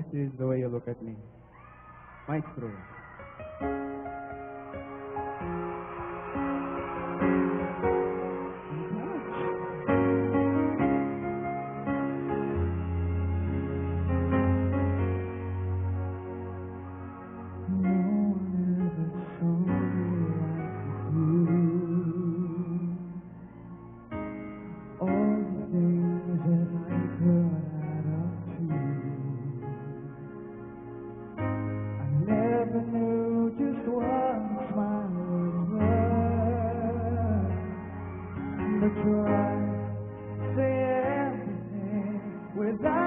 This is the way you look at me. Maestro. the joy, say everything without.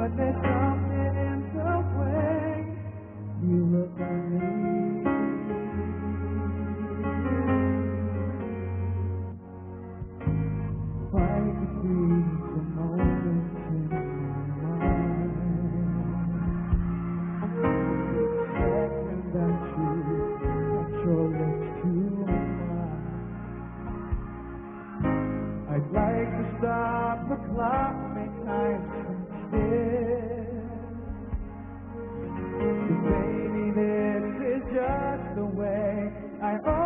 but there's something in the way you look at me. The moment in my mind. That you your lips to mine. I'd like to stop the clock, make time this is just the way I.